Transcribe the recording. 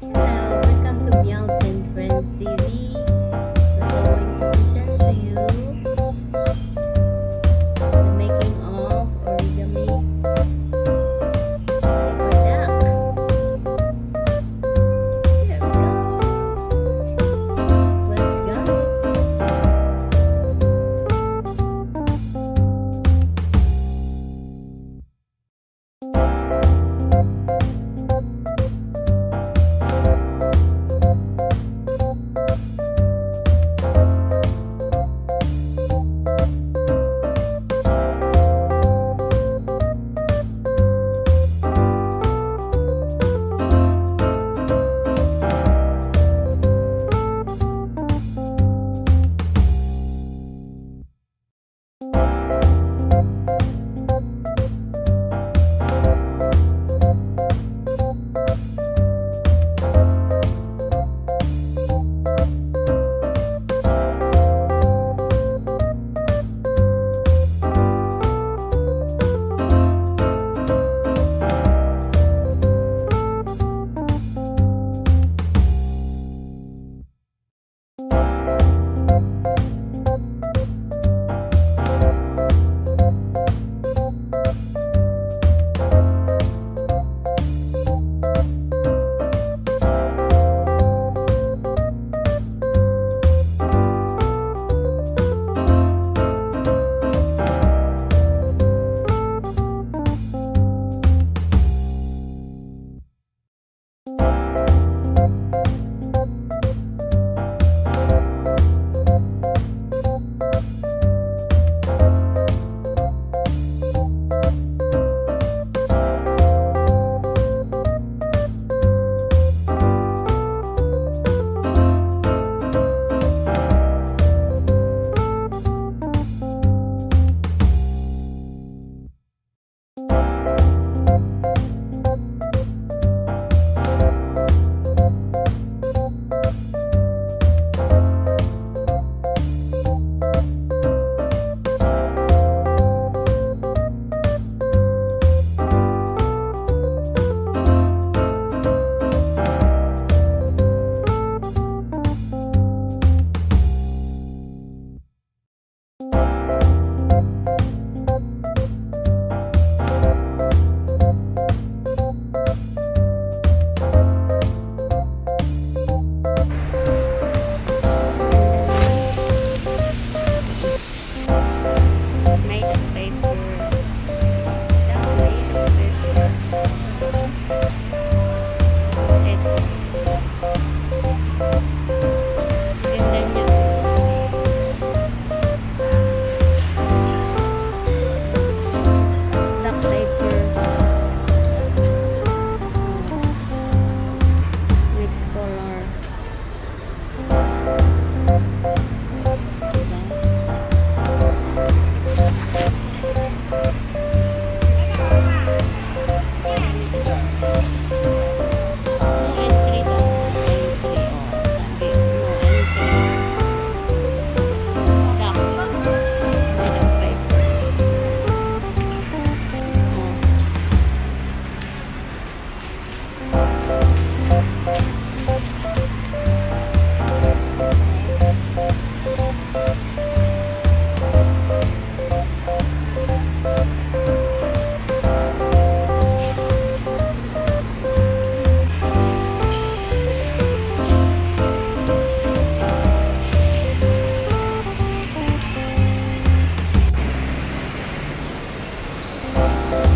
Hello, welcome to Meows and Friends TV. Bye.